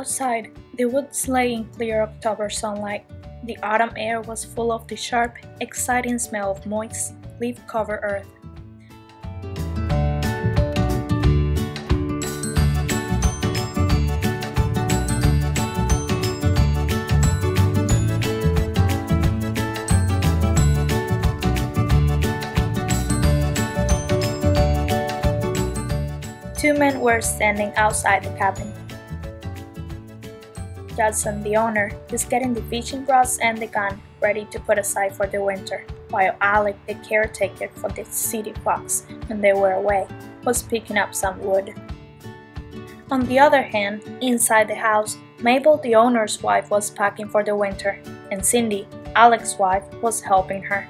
Outside, the woods lay in clear October sunlight. The autumn air was full of the sharp, exciting smell of moist, leaf-covered earth. Two men were standing outside the cabin. Judson, the owner, is getting the fishing rods and the gun ready to put aside for the winter, while Alec, the caretaker for the city fox, when they were away, was picking up some wood. On the other hand, inside the house, Mabel, the owner's wife, was packing for the winter, and Cindy, Alec's wife, was helping her.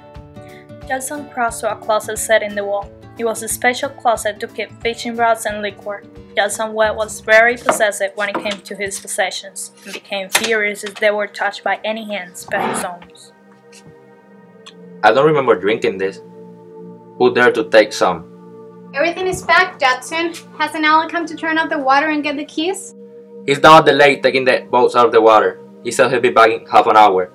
Judson crossed to a closet set in the wall. It was a special closet to keep fishing rods and liquor. Judson Webb was very possessive when it came to his possessions, and became furious if they were touched by any hands but his own. I don't remember drinking this. Who dared to take some? Everything is packed, Judson. Hasn't Alan come to turn off the water and get the keys? He's down at the lake taking the boats out of the water. He said he'll be back in half an hour.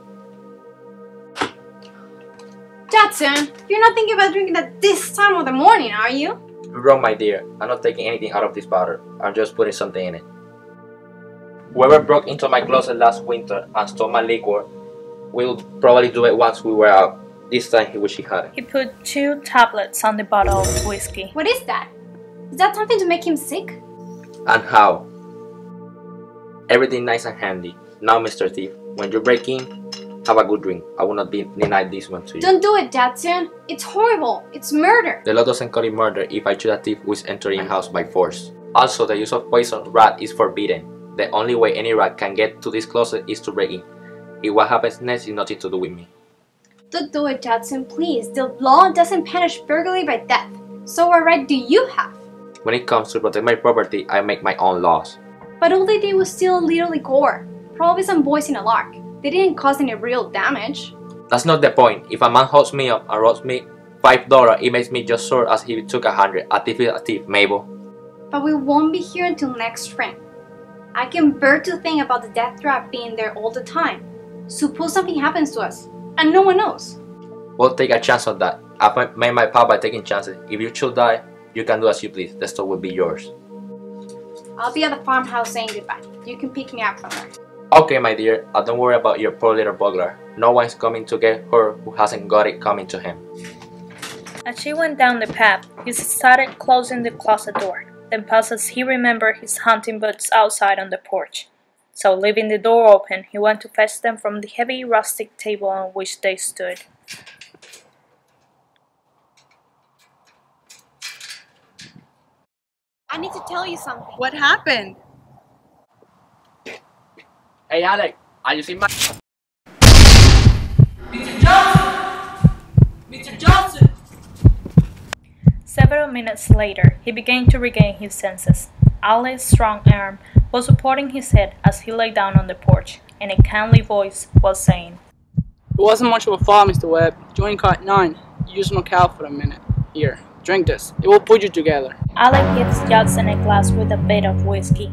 Judson, you're not thinking about drinking at this time of the morning, are you? You're wrong, my dear. I'm not taking anything out of this bottle. I'm just putting something in it. Whoever broke into my closet last winter and stole my liquor will probably do it once we were out. This time he wish he hadn't. He put two tablets on the bottle of whiskey. What is that? Is that something to make him sick? And how? Everything nice and handy. Now, Mr. Thief, when you break in, have a good drink. I will not be deny this one to you. Don't do it, Judson. It's horrible. It's murder. The law doesn't call it murder if I shoot a thief who is entering house by force. Also, the use of poison rat is forbidden. The only way any rat can get to this closet is to break in. If what happens next is nothing to do with me. Don't do it, Judson, please. The law doesn't punish burglary by death. So what right do you have? When it comes to protect my property, I make my own laws. But all they did was steal a little liquor. Probably some boys in a lark. They didn't cause any real damage. That's not the point. If a man holds me up and robs me five dollars, it makes me just sore as he took a hundred. A thief is a thief, Mabel. But we won't be here until next spring. I can bear to think about the death trap being there all the time. Suppose something happens to us, and no one knows. We'll take a chance on that. I've made my pal by taking chances. If you should die, you can do as you please. The store will be yours. I'll be at the farmhouse saying goodbye. You can pick me up from there. Okay, my dear, uh, don't worry about your poor little burglar. No one's coming to get her who hasn't got it coming to him. As she went down the path, he started closing the closet door. Then paused as he remembered his hunting boots outside on the porch. So, leaving the door open, he went to fetch them from the heavy rustic table on which they stood. I need to tell you something. What happened? Hey, Alec, are you seeing my... Mr. Johnson! Mr. Johnson! Several minutes later, he began to regain his senses. Alec's strong arm was supporting his head as he lay down on the porch, and a kindly voice was saying, It wasn't much of a fall, Mr. Webb. Join car 9. Use no cow for a minute. Here, drink this. It will put you together. Alec gives Judson a glass with a bit of whiskey.